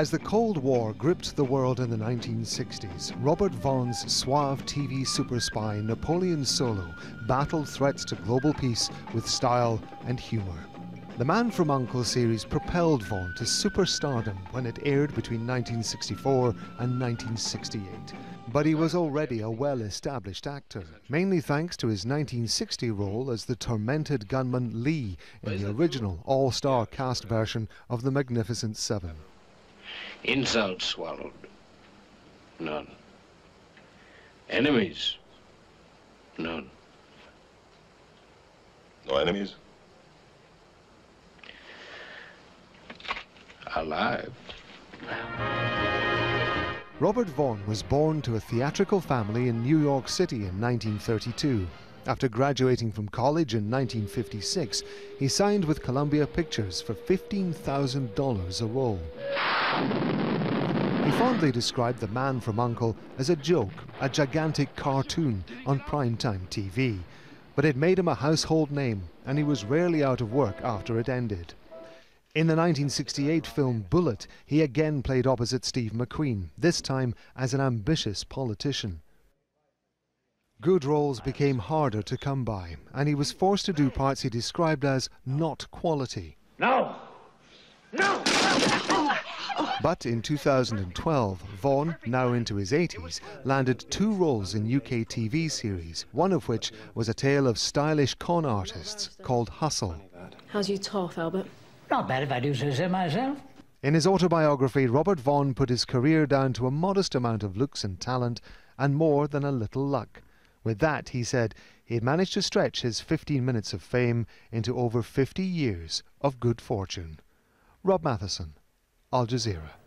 As the Cold War gripped the world in the 1960s, Robert Vaughn's suave TV super spy Napoleon Solo battled threats to global peace with style and humour. The Man from U.N.C.L.E. series propelled Vaughn to superstardom when it aired between 1964 and 1968. But he was already a well established actor, mainly thanks to his 1960 role as the tormented gunman Lee in the original all star cast version of The Magnificent Seven. Insults swallowed. None. Enemies? None. No enemies? Alive. Robert Vaughn was born to a theatrical family in New York City in 1932. After graduating from college in 1956, he signed with Columbia Pictures for $15,000 a role. He fondly described The Man from U.N.C.L.E. as a joke, a gigantic cartoon on primetime TV. But it made him a household name, and he was rarely out of work after it ended. In the 1968 film Bullitt, he again played opposite Steve McQueen, this time as an ambitious politician. Good roles became harder to come by, and he was forced to do parts he described as not quality. No! No! But in 2012, Vaughn, now into his 80s, landed two roles in UK TV series, one of which was a tale of stylish con artists called Hustle. How's you tough, Albert? Not bad if I do say so myself. In his autobiography, Robert Vaughn put his career down to a modest amount of looks and talent and more than a little luck. With that, he said, he had managed to stretch his 15 minutes of fame into over 50 years of good fortune. Rob Matheson, Al Jazeera.